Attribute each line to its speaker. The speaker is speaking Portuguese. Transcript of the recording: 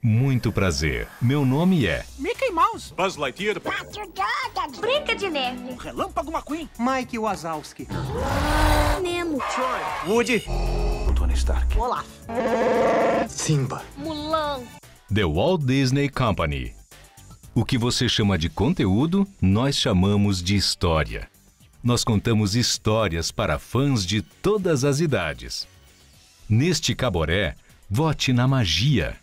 Speaker 1: Muito prazer. Meu nome é
Speaker 2: Mickey Mouse.
Speaker 3: Buzz Lightyear.
Speaker 4: Patrick Jordan. Brinca de Neve.
Speaker 2: Relâmpago McQueen.
Speaker 5: Mike Wazowski.
Speaker 4: Nemo.
Speaker 3: Troy, Woody. Tony Stark.
Speaker 2: Olá.
Speaker 3: Simba.
Speaker 4: Mulan.
Speaker 1: The Walt Disney Company. O que você chama de conteúdo, nós chamamos de história. Nós contamos histórias para fãs de todas as idades. Neste Caboré, vote na magia.